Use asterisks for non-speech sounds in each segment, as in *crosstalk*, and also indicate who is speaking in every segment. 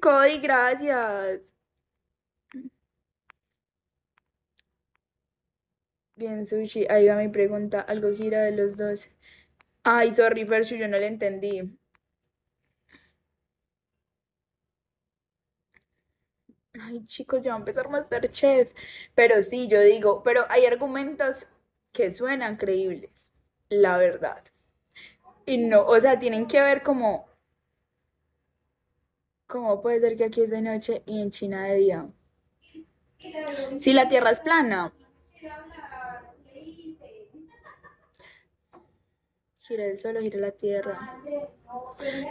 Speaker 1: Cody, gracias. Bien, sushi. Ahí va mi pregunta. Algo gira de los dos. Ay, sorry, Ferchu, yo no le entendí. Ay, chicos, ya va a empezar Masterchef. Pero sí, yo digo, pero hay argumentos que suenan creíbles, la verdad. Y no, o sea, tienen que ver como, ¿cómo puede ser que aquí es de noche y en China de día? Si la Tierra es plana. Gira el sol o gira la Tierra.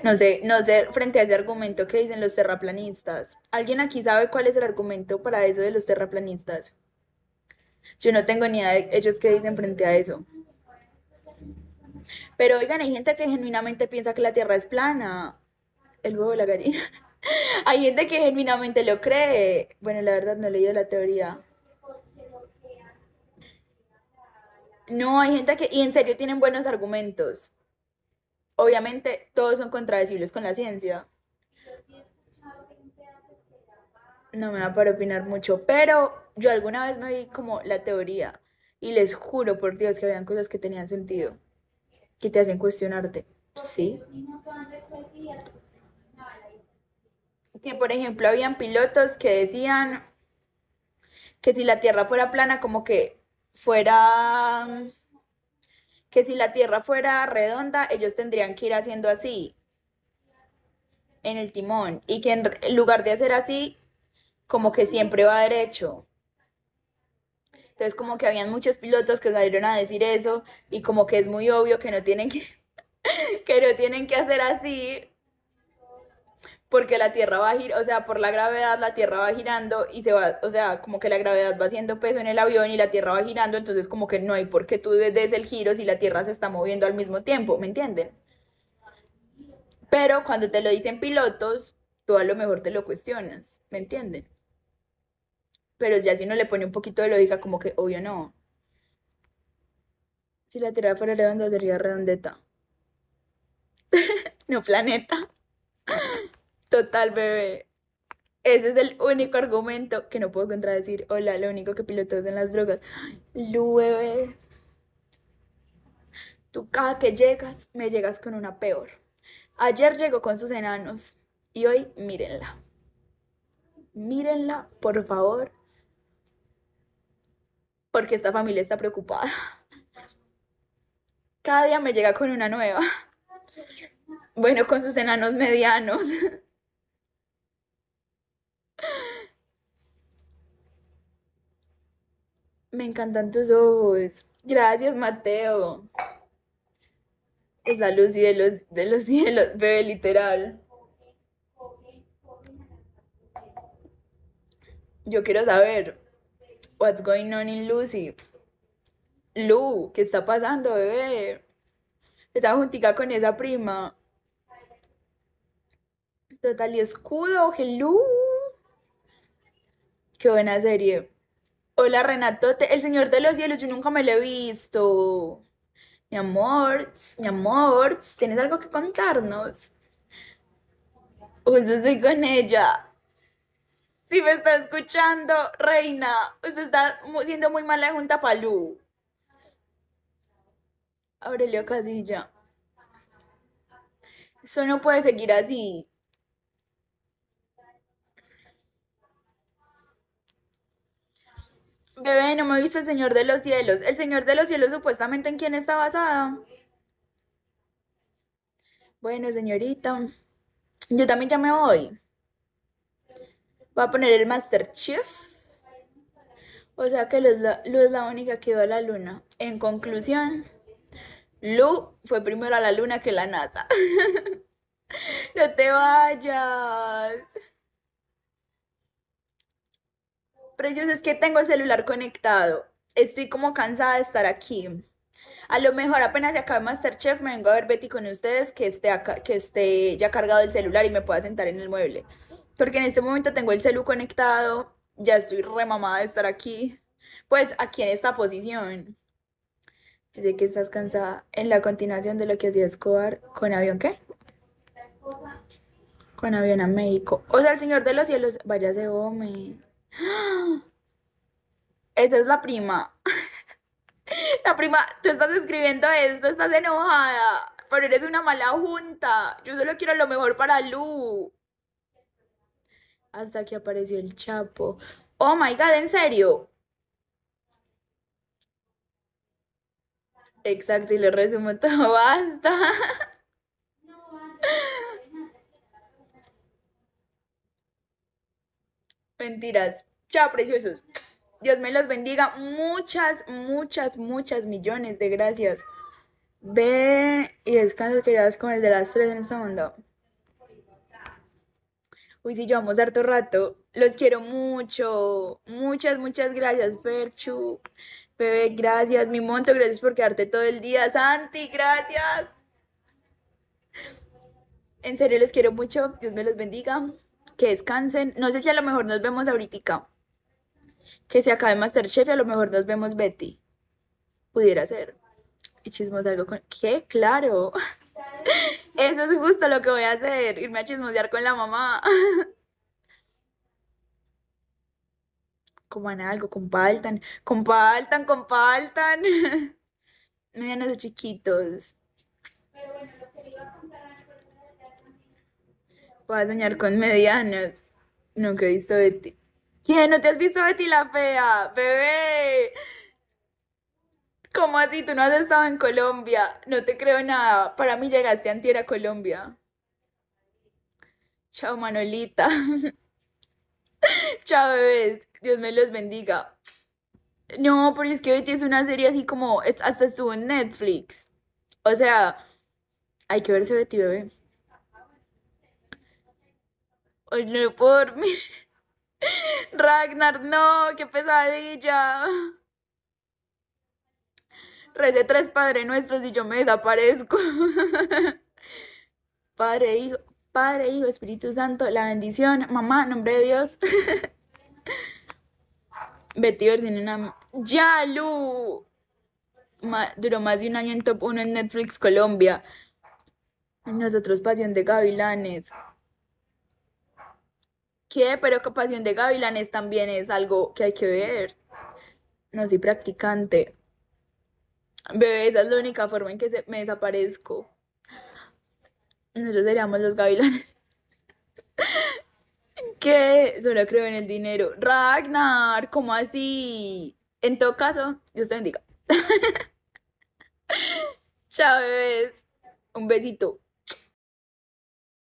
Speaker 1: No sé, no sé, frente a ese argumento que dicen los terraplanistas. ¿Alguien aquí sabe cuál es el argumento para eso de los terraplanistas? Yo no tengo ni idea de ellos qué dicen frente a eso. Pero oigan, hay gente que genuinamente piensa que la Tierra es plana. El huevo de la gallina. *laughs* hay gente que genuinamente lo cree. Bueno, la verdad no he leído la teoría. No, hay gente que, y en serio tienen buenos argumentos. Obviamente todos son contradecibles con la ciencia. No me va para opinar mucho, pero yo alguna vez me vi como la teoría y les juro por Dios que habían cosas que tenían sentido, que te hacen cuestionarte. Sí. Que por ejemplo habían pilotos que decían que si la Tierra fuera plana, como que fuera, que si la Tierra fuera redonda, ellos tendrían que ir haciendo así en el timón y que en lugar de hacer así, como que siempre va derecho. Entonces como que habían muchos pilotos que salieron a decir eso y como que es muy obvio que no tienen que, *laughs* que no tienen que hacer así porque la Tierra va a girar, o sea, por la gravedad la Tierra va girando y se va, o sea, como que la gravedad va haciendo peso en el avión y la Tierra va girando, entonces como que no hay por qué tú des el giro si la Tierra se está moviendo al mismo tiempo, ¿me entienden? Pero cuando te lo dicen pilotos, tú a lo mejor te lo cuestionas, ¿me entienden? Pero ya si uno le pone un poquito de lógica, como que obvio no. Si la Tierra fuera redonda, sería redondeta. *laughs* no planeta. Total, bebé. Ese es el único argumento que no puedo contradecir. Hola, lo único que pilotos en las drogas. Lu, bebé. Tú cada que llegas, me llegas con una peor. Ayer llegó con sus enanos y hoy mírenla. Mírenla, por favor. Porque esta familia está preocupada. Cada día me llega con una nueva. Bueno, con sus enanos medianos. Me encantan tus ojos. Gracias, Mateo. Es la luz de los, de los *laughs* cielos, bebé, literal. Yo quiero saber what's going on in Lucy. Lu, ¿qué está pasando, bebé? Está juntica con esa prima. Total y escudo, hello. Qué buena serie. Hola Renatote, el Señor de los Cielos, yo nunca me lo he visto. Mi amor, mi amor, ¿tienes algo que contarnos? Usted estoy con ella. Si me está escuchando, reina, usted está siendo muy mala junta Palú. Aurelio Casilla. Eso no puede seguir así. Bebé, no me he visto el Señor de los Cielos. El Señor de los Cielos, supuestamente, ¿en quién está basada? Bueno, señorita, yo también ya me voy. Voy a poner el Master Chief. O sea que Lu es la, es la única que va a la luna. En conclusión, Lu fue primero a la luna que la NASA. *laughs* no te vayas. Pero yo es que tengo el celular conectado. Estoy como cansada de estar aquí. A lo mejor apenas se acabe Masterchef, me vengo a ver Betty con ustedes que esté, que esté ya cargado el celular y me pueda sentar en el mueble. Porque en este momento tengo el celu conectado, ya estoy remamada de estar aquí. Pues aquí en esta posición. Desde que estás cansada. En la continuación de lo que hacía Escobar con avión, ¿qué? con avión a México. O sea, el Señor de los Cielos, váyase, hombre. Esa es la prima. *laughs* La prima, tú estás escribiendo esto, estás enojada, pero eres una mala junta. Yo solo quiero lo mejor para Lu. Hasta que apareció el Chapo. Oh my god, ¿en serio? Exacto, y lo resumo *laughs* todo, basta. Mentiras. Chao, preciosos. Dios me los bendiga. Muchas, muchas, muchas millones de gracias. Ve y descansa que ya con el de las tres en este mundo. Uy, sí, llevamos harto rato. Los quiero mucho. Muchas, muchas gracias, Perchu. Bebé, gracias. Mi monto, gracias por quedarte todo el día. Santi, gracias. En serio, les quiero mucho. Dios me los bendiga. Que descansen. No sé si a lo mejor nos vemos ahorita. Que se acabe Masterchef y a lo mejor nos vemos Betty. Pudiera ser. Y chismos algo con... ¿Qué? Claro. *laughs* Eso es justo lo que voy a hacer. Irme a chismosear con la mamá. *laughs* Coman algo, compartan, compartan, compartan. *laughs* Medianos de chiquitos. Voy a soñar con medianos. Nunca he visto Betty. ¿Quién? ¿No te has visto Betty la fea? Bebé. ¿Cómo así? Tú no has estado en Colombia. No te creo nada. Para mí llegaste antier a Colombia. Chao, Manolita. *laughs* Chao, bebés. Dios me los bendiga. No, pero es que Betty es una serie así como, hasta estuvo en Netflix. O sea, hay que verse Betty, bebé. Hoy no por mí. *laughs* Ragnar, no, qué pesadilla. Recé tres Padre Nuestros y yo me desaparezco. *laughs* Padre, Hijo, Padre, Hijo, Espíritu Santo, la bendición. Mamá, nombre de Dios. *laughs* Betty versión una... ¡Ya, Lu! duró más de un año en top 1 en Netflix Colombia. Nosotros Pasión de Gavilanes. ¿Qué? Pero Pasión de Gavilanes también es algo que hay que ver. No soy practicante. Bebé, esa es la única forma en que se, me desaparezco. Nosotros seríamos los gavilanes. *laughs* ¿Qué? Solo creo en el dinero. Ragnar, ¿cómo así? En todo caso, Dios te bendiga. *laughs* Chao, bebés. Un besito.